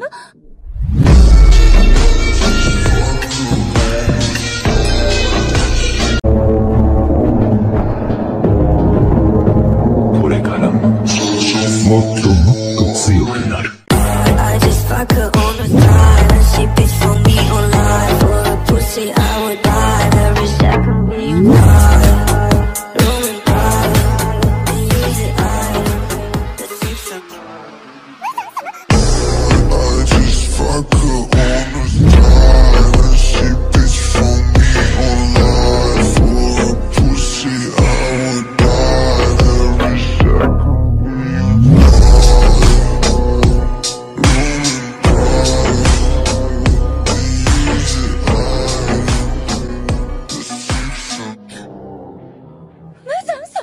啊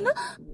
え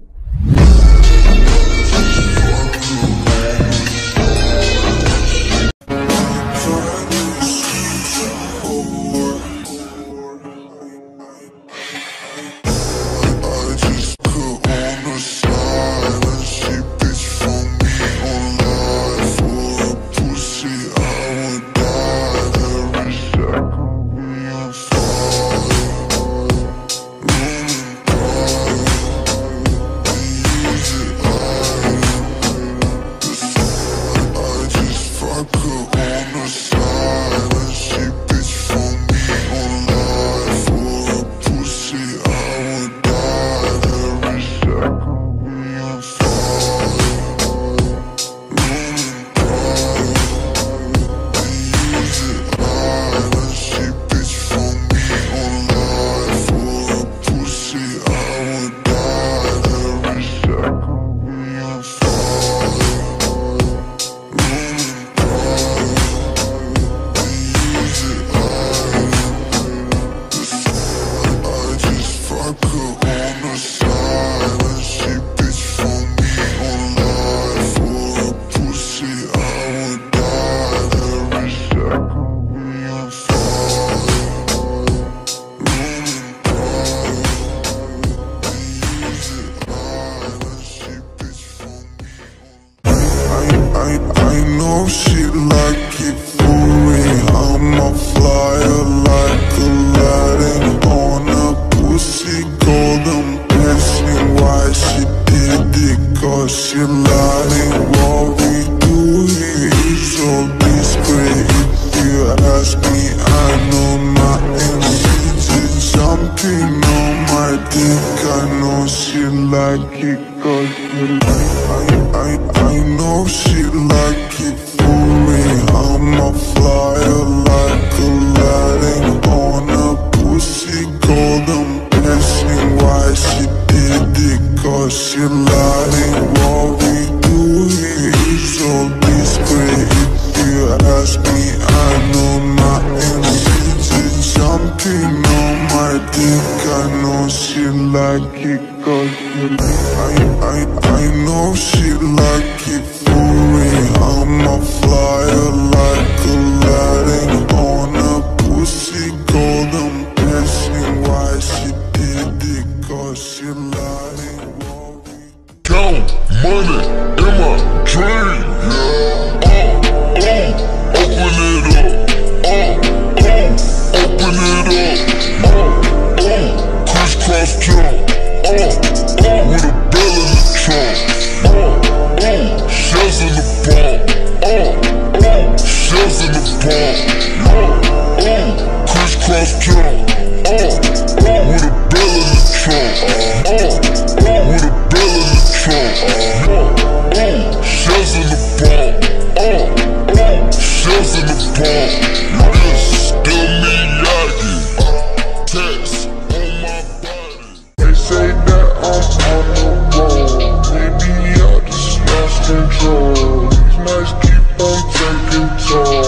Oh, she like it for me, I'm a flyer like Aladdin On a pussy golden pussy Why she did it? Cause she lying What we do here is so discreet. If you ask me I know my She did something on my dick. I know she like it. because you I, I, I oh, crisscross. Oh, oh, with a. Oh, oh, with a. Oh, oh, shells in the. Oh, oh, shells in the me They say that I'm on the road. Maybe I just lost control. These nights keep on taking toll.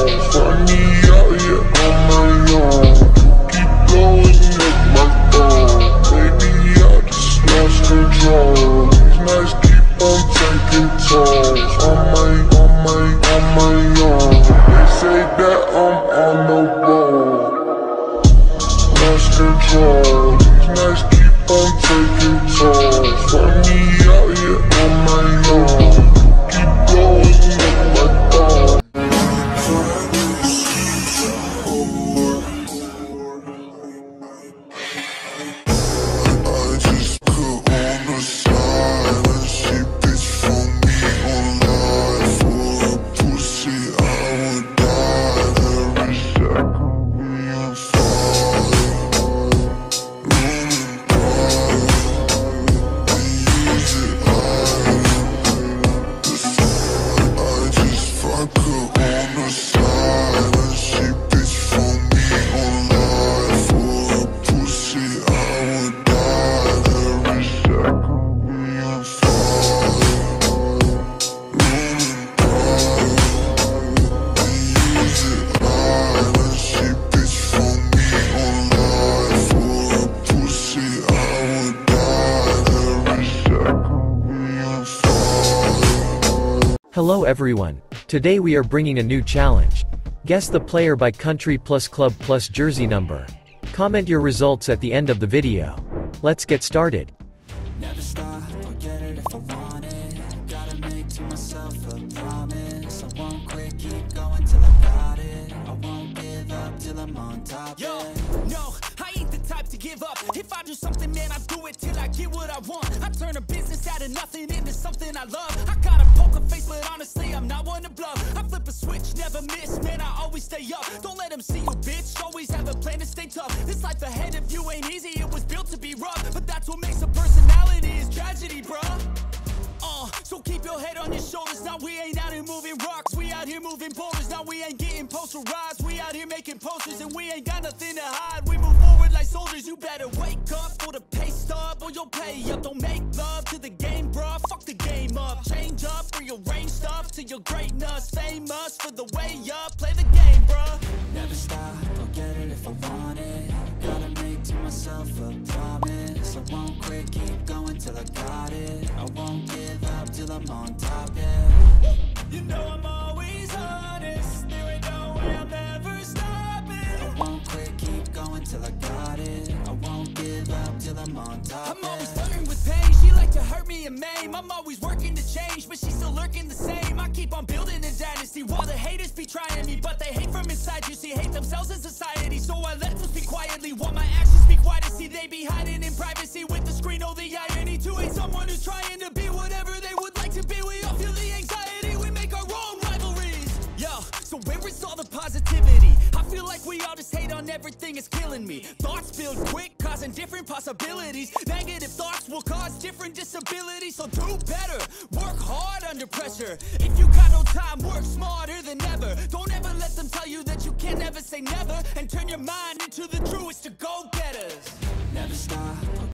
Hello everyone. Today we are bringing a new challenge. Guess the player by country plus club plus jersey number. Comment your results at the end of the video. Let's get started. Never stop, I'll get it if I want it Gotta make to myself a promise I won't quit, keep going till I got it I won't give up till I'm on top Yo, no, give up. If I do something, man, I do it till I get what I want. I turn a business out of nothing into something I love. I got a poker face, but honestly, I'm not one to bluff. I flip a switch, never miss, man, I always stay up. Don't let them see you, bitch. Always have a plan to stay tough. This life ahead of you ain't easy, it was built to be rough. But that's what makes a personality is tragedy, bruh. Uh, so keep your head on your shoulders. Now we ain't out here moving rocks. We out here moving boulders. Now we ain't getting posterized. We out here making posters and we ain't got nothing to hide. Soldiers. You better wake up for the pay stub or you'll pay up. Don't make love to the game, bruh. Fuck the game up. Change up, rearrange stuff to your greatness. Famous for the way up. Play the game, bruh. Never stop, I'll get it if I want it Gotta make to myself a promise I won't quit, keep going till I got it I won't give up till I'm on top, yeah maim. I'm always working to change, but she's still lurking the same. I keep on building a dynasty while the haters be trying me, but they hate from inside. You see, hate themselves in society, so I let them speak quietly while my actions speak wider. See, they be hiding in privacy with the screen. Oh, the irony to hate someone who's trying everything, is killing me. Thoughts build quick, causing different possibilities. Negative thoughts will cause different disabilities, so do better. Work hard under pressure. If you got no time, work smarter than ever. Don't ever let them tell you that you can never say never, and turn your mind into the truest to go getters. Never stop,